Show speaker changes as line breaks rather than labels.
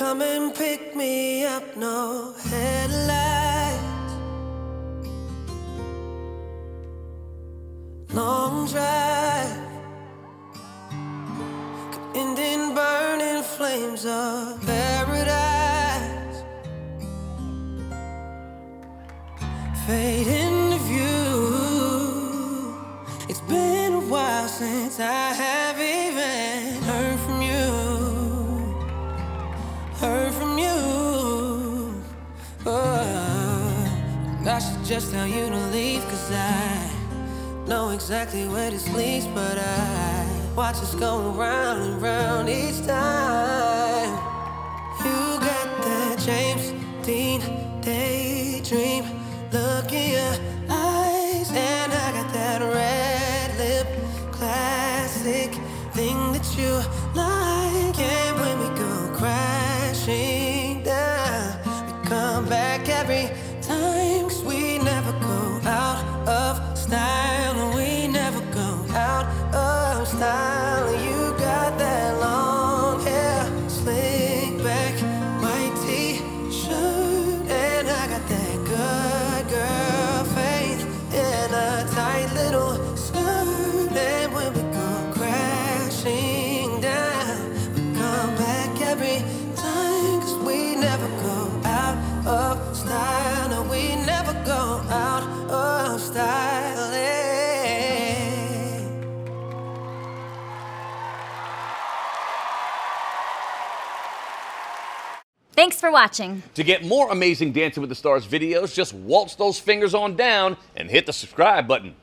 come and pick me up, no headlights. Long drive could end in burning flames of paradise. Fade into view. It's been a while since I have should just tell you to leave, cause I know exactly where this leads, but I watch us go round and round each time. You got that James Dean daydream look in your eyes, and I got that red lip classic thing that you like.
Thanks for watching.
To get more amazing Dancing with the Stars videos, just waltz those fingers on down and hit the subscribe button.